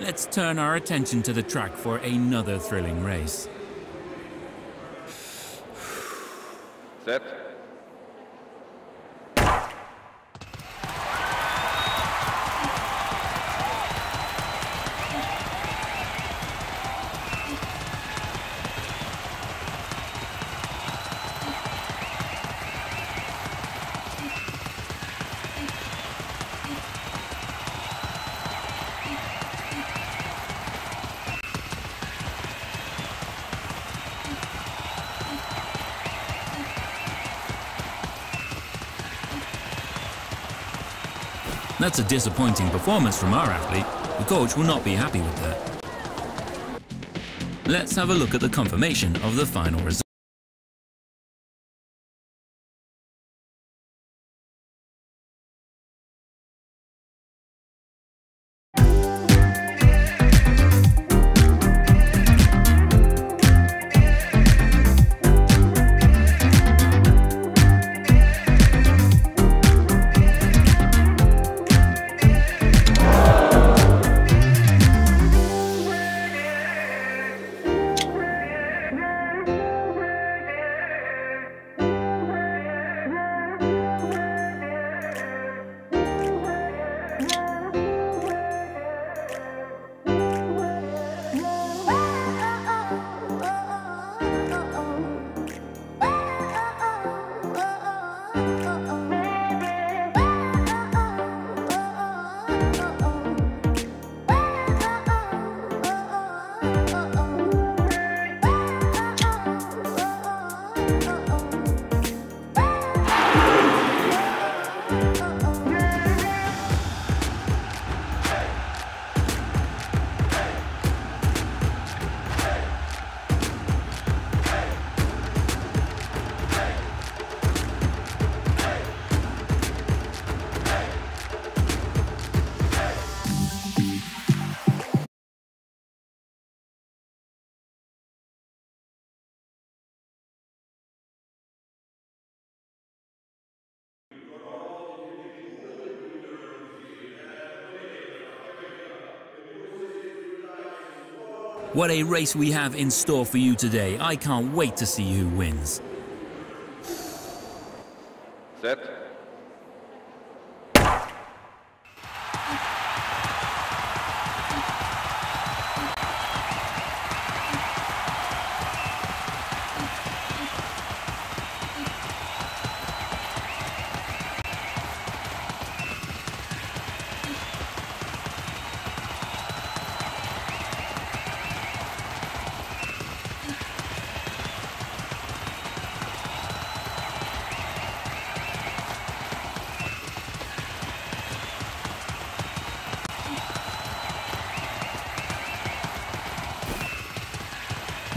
Let's turn our attention to the track for another thrilling race. Set. That's a disappointing performance from our athlete. The coach will not be happy with that. Let's have a look at the confirmation of the final result. What a race we have in store for you today. I can't wait to see who wins. Set.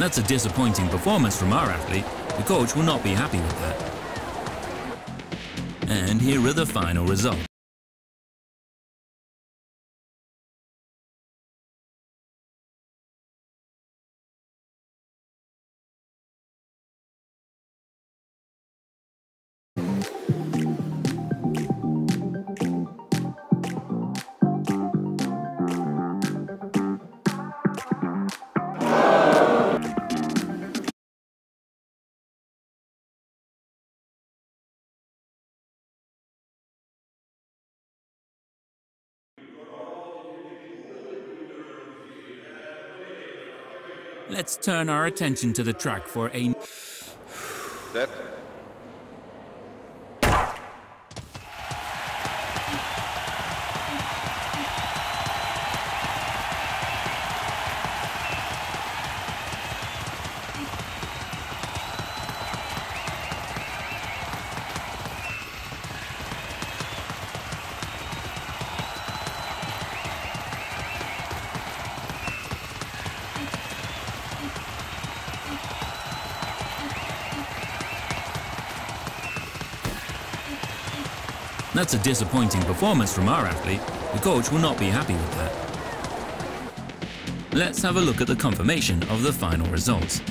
That's a disappointing performance from our athlete. The coach will not be happy with that. And here are the final results. Let's turn our attention to the track for a... That's a disappointing performance from our athlete. The coach will not be happy with that. Let's have a look at the confirmation of the final results.